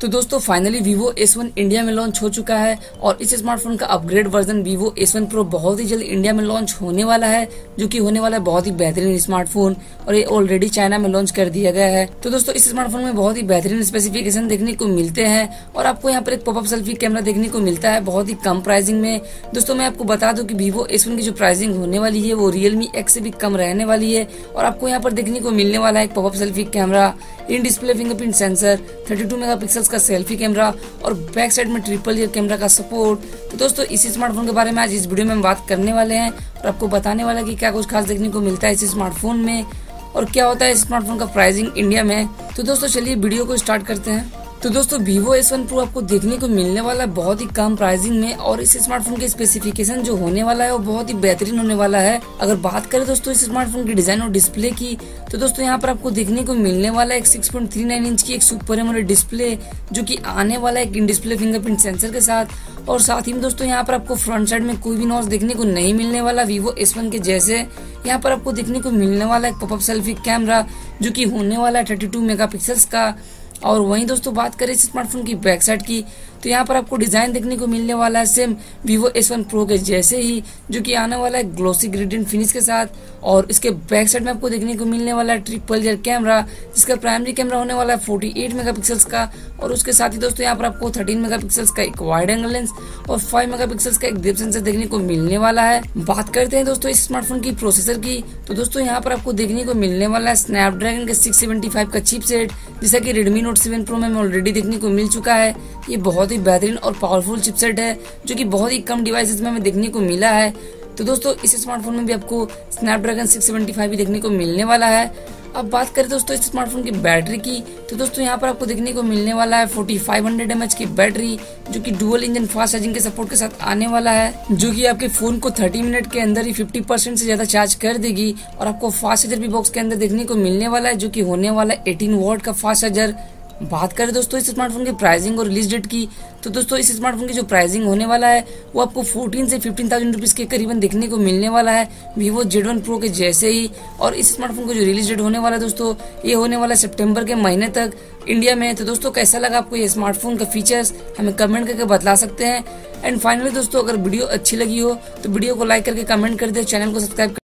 तो दोस्तों finally Vivo S1 India में लॉन्च हो चुका है और इस स्मार्टफ़ोन का upgrade version Vivo S1 pro बहुत ही जल्द इंडिया में लॉन्च होने वाला है, जो कि होने वाला है बहुत ही बेहतरीन स्मार्टफ़ोन और ये ऑलरेडी चाइना में लॉन्च कर दिया गया है। तो दोस्तों, इस स्मार्टफ़ोन में बहुत ही बेहतरीन स्पेसिफिकेशन देखने को मिलते हैं और आपको यहाँ पर एक पॉपअप सेल्फी कैमरा देखने को मिलता है बहुत ही कम प्राइसिंग में। दोस्तों, मैं आपको बता दूँ कि वीवो एस की जो प्राइसिंग होने वाली है, वो रियलमी एक्स से भी कम रहने वाली है और आपको यहाँ पर देखने को मिलने वाला है एक popup selfie camera in display fingerprint sensor 32 megapixels का सेल्फी कैमरा और बैक साइड में ट्रिपल ईयर कैमरा का सपोर्ट तो दोस्तों, इसी स्मार्टफ़ोन के बारे में आज इस वीडियो में हम बात करने वाले हैं और आपको बताने वाला कि क्या कुछ खास देखने को मिलता है इस स्मार्टफ़ोन में और क्या होता है स्मार्टफ़ोन का प्राइसिंग इंडिया में। तो दोस्तों, चलिए वीडियो को स्टार्ट करते हैं। तो दोस्तों, Vivo S1 Pro आपको देखने को मिलने वाला है, बहुत ही कम प्राइसिंग में और इस स्मार्टफ़ोन के स्पेसिफिकेशन जो होने वाला है, वो बहुत ही बेहतरीन होने वाला है। अगर बात करें दोस्तों, इस स्मार्टफ़ोन की डिज़ाइन और डिस्प्ले की तो दोस्तों, यहाँ पर आपको देखने को मिलने वाला एक 6.39 इंच की एक सुपर एमोलेड डिस्प्ले जो की आने वाला है डिस्प्ले फिंगरप्रिंट सेंसर के साथ। और साथ ही दोस्तों, यहाँ पर आपको फ्रंट साइड में कोई भी नॉइस देखने को नहीं मिलने वाला वीवो एस वन के जैसे। यहाँ पर आपको देखने को मिलने वाला है पॉपअप सेल्फी कैमरा जो की होने वाला है थर्टी टू मेगा का। और वहीं दोस्तों बात करें इस स्मार्टफ़ोन की बैक साइड की तो यहाँ पर आपको डिज़ाइन देखने को मिलने वाला है same Vivo S one pro के जैसे ही, जो कि आने वाला है ग्लोसी ग्रेडियंट फिनिश के साथ। और इसके बैक साइड में आपको देखने को मिलने वाला है ट्रिपल ईयर कैमरा, जिसका प्राइमरी कैमरा होने वाला है फोर्टी 48 मेगापिक्सल्स का। और उसके साथ ही दोस्तों यहाँ पर आपको 13 मेगापिक्सल्स का एक वाइड एंगल लेंस और 5 मेगापिक्सल्स का एक डेप सेंसर देखने को मिलने वाला है। बात करते हैं दोस्तों इस स्मार्टफ़ोन की प्रोसेसर की तो दोस्तों यहाँ पर आपको देखने को मिलने वाला है स्नैपड्रैगन का सिक्स का चिप सेट जैसा की रेडमी नोट सेवन प्रो में ऑलरेडी देखने को मिल चुका है। ये बहुत ही बेहतरीन और पावरफुल चिपसेट है, जो कि बहुत ही कम डिवाइसेस में हमें देखने को मिला है। तो दोस्तों, इस स्मार्टफ़ोन में भी आपको स्नैपड्रैगन 675 भी देखने को मिलने वाला है। अब बात करें दोस्तों, इस स्मार्टफ़ोन की बैटरी की तो दोस्तों, यहाँ पर आपको देखने को मिलने वाला है 4500 mAh की बैटरी, जो कि डुअल इंजन फास्ट चार्जिंग के सपोर्ट के साथ आने वाला है, जो कि आपके फ़ोन को 30 मिनट के अंदर ही 50 परसेंट से ज़्यादा चार्ज कर देगी और आपको फास्ट चार्जर भी बॉक्स के अंदर देखने को मिलने वाला है, जो की होने वाला है एटीन वोट का फास्ट चार्जर बात करें दोस्तों इस स्मार्टफ़ोन की प्राइसिंग और रिलीज़ डेट की तो दोस्तों इस स्मार्टफ़ोन की जो प्राइसिंग होने वाला है, वो आपको 14 से फिफ्टीन थाउज़ेंड रुपीज़ के करीबन देखने को मिलने वाला है वीवो जेड वन प्रो के जैसे ही। और इस स्मार्टफ़ोन का जो रिलीज़ डेट होने वाला है दोस्तों, ये होने वाला है सितंबर के महीने तक इंडिया में। तो दोस्तों कैसा लगा आपको ये स्मार्टफ़ोन का फीचर्स हमें कमेंट करके बतला सकते हैं। एंड फाइनली दोस्तों, अगर वीडियो अच्छी लगी हो तो वीडियो को लाइक करके कमेंट कर दे चैनल को सब्सक्राइब